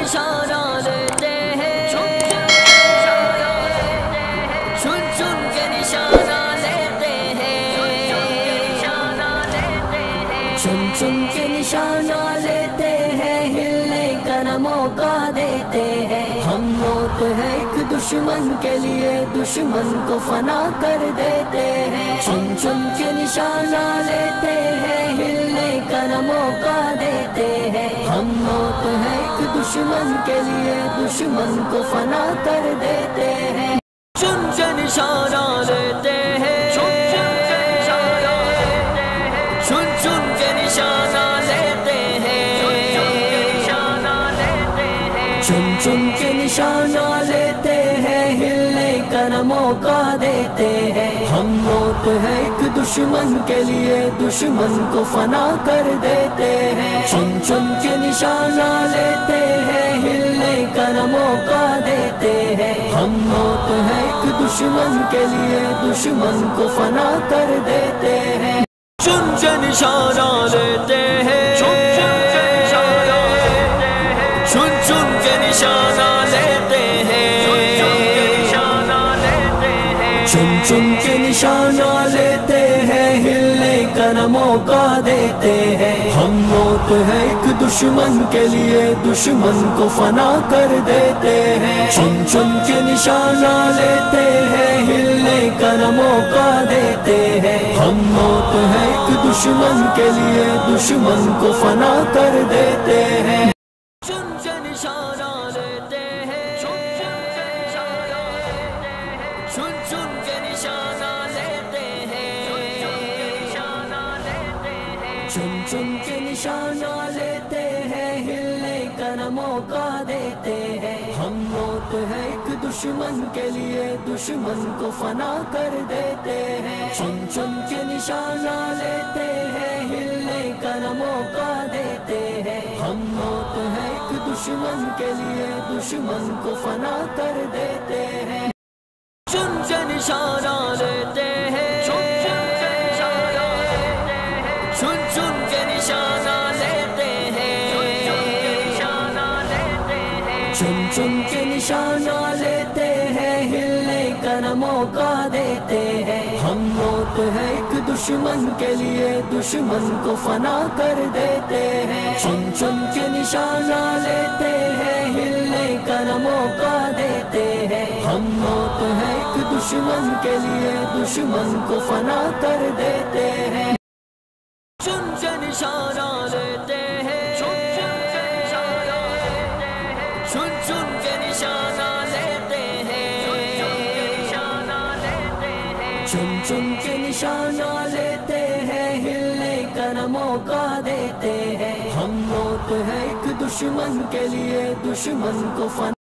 हैं। के निशाना लेते हैं। के निशाना लेते हैं। हिलने का मौका देते हैं। हम मौत है एक दुश्मन के लिए दुश्मन को फना कर देते हैं। चुन चुन के निशाना लेते हैं। हिलने का मौका देते हैं। हम मौत है दुश्मन के लिए दुश्मन को फना कर देते हैं। चुन के निशाना लेते हैं। चुन चुन के निशाना लेते हैं। चुन चुन के निशाना लेते हैं। न मौका देते हैं। हम मौत है एक दुश्मन के लिए, दुश्मन को फना कर देते हैं। चुन चुन के निशाना लेते हैं, हिलने का मौका देते हैं। हम मौत है एक दुश्मन के लिए, दुश्मन को फना कर देते हैं। चुन के निशाना लेते हैं। चुन चुन के निशाना चुन चुन के निशाना लेते हैं, हिलने का मौका देते हैं। हम मौत है एक दुश्मन के लिए, दुश्मन को फना कर देते हैं। चुन चुन के निशाना लेते हैं, हिलने का मौका देते हैं। हम मौत है एक दुश्मन के लिए, दुश्मन को फना कर देते हैं। चुन के निशाना लेते चुन चुन के निशाना लेते हैं, हिलने का मौका देते हैं। हम मौत है एक दुश्मन के लिए, दुश्मन को फना कर देते हैं। चुन चुन के निशाना लेते हैं, हिलने का मौका देते हैं। हम मौत है एक दुश्मन के लिए, दुश्मन को फना कर देते हैं। चुन के निशाना चुन चुन के निशाना लेते हैं हिलने का मौका देते हैं हम मौत है एक दुश्मन के लिए दुश्मन को फना कर देते हैं चुन चुन के निशाना लेते हैं हिलने का मौका देते हैं हम मौत है एक दुश्मन के लिए दुश्मन को फना कर देते हैं चुन के निशाना चुन चुन के निशाना लेते हैं। चुन चुन के निशाना लेते हैं। हिलने का मौका देते हैं हम लोग है एक दुश्मन के लिए, दुश्मन को फन